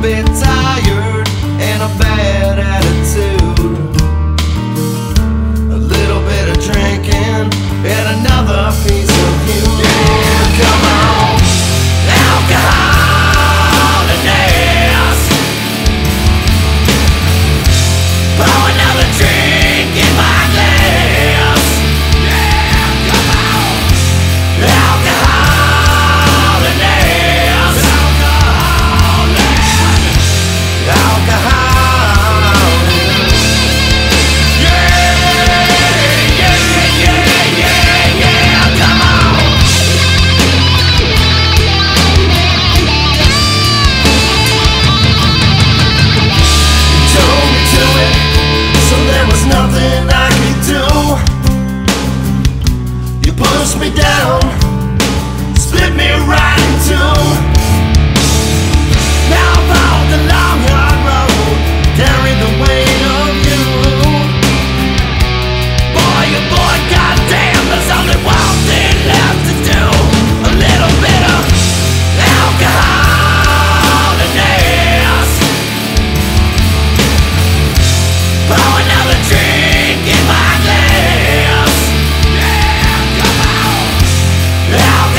bit tired. down. Yeah.